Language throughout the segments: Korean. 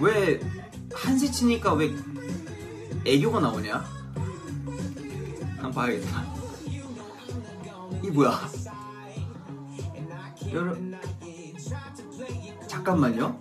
왜 한시 치니까 왜 애교가 나오냐? 한번 봐야겠다. 이 뭐야? 여러 잠깐만요.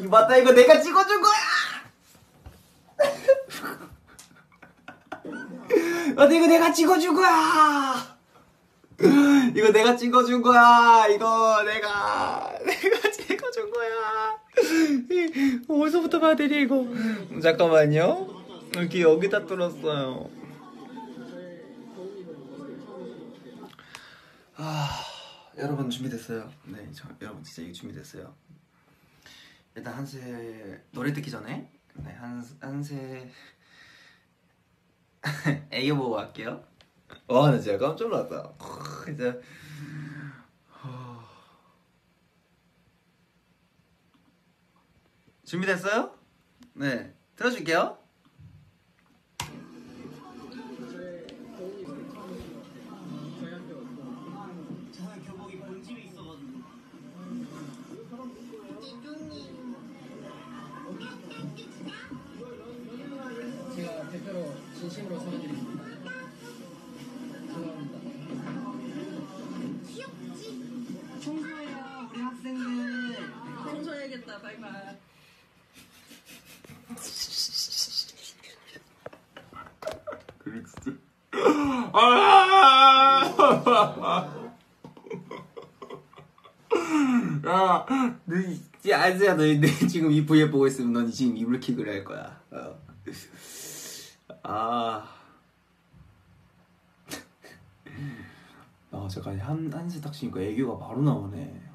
이 맞다 이거 내가 찍어준 거야. 맞다 이거 내가 찍어준 거야. 이거 내가 찍어준 거야. 이거 내가 내가 찍어준 거야. 어디서부터 봐야 되니 이거? 잠깐만요. 이렇게 여기다 뚫었어요. 아 여러분 준비됐어요? 네, 저, 여러분 진짜 이거 준비됐어요. 일단 한세 노래 듣기 전에 네, 한 한세 애교 보고 갈게요. 와, 나 진짜 깜짝 놀랐다. 진짜. 준비됐어요? 네, 들어줄게요. 진심으로 사과드립니다. 죄송합니다. 청소해요 우리 학생들 청소해야겠다 바이바이. 그래 진짜. 아! 야, 너 진짜 아즈야, 너, 너 지금 이 브이앱 보고 있으면 넌 지금 이불킥을 할 거야. 어. 아. 아, 잠깐 한 한시 딱 치니까 애교가 바로 나오네.